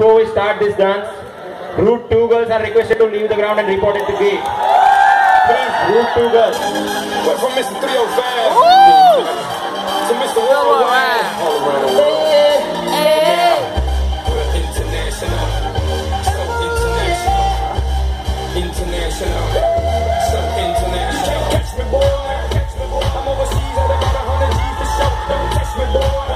Before we start this dance, route 2 girls are requested to leave the ground and report at the gate. Please, route 2 girls. Went from Mr. 305 to Mr. Worldwide. All around the world. We're international. So international. International. So international. You can't catch me, boy. I'm overseas at about a hundred G for show. Don't test me, boy.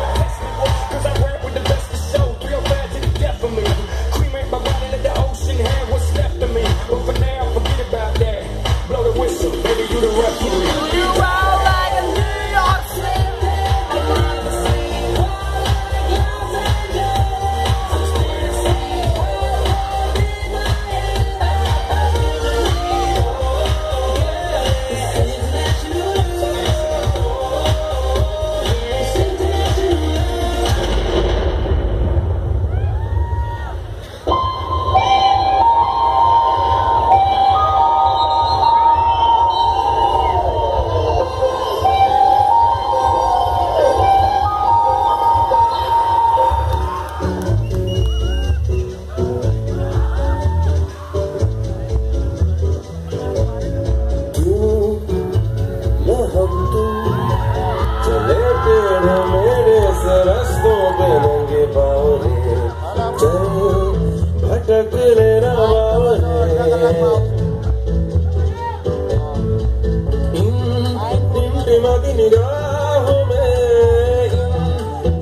टिमटिमाती निगाहों में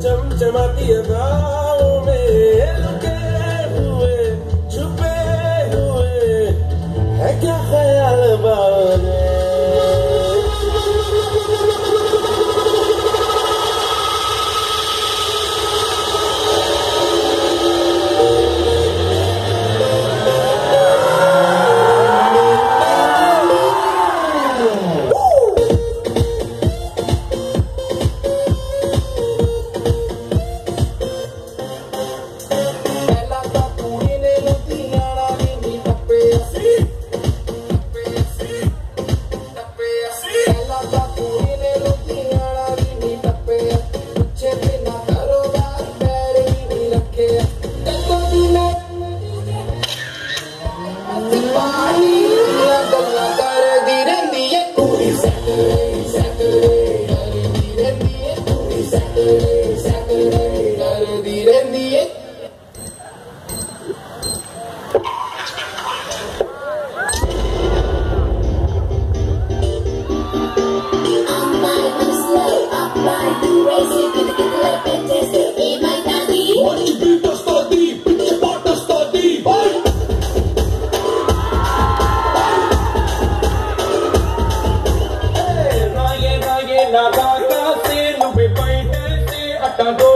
चमचमाती अदाओं में Saturday, gotta be the. Don't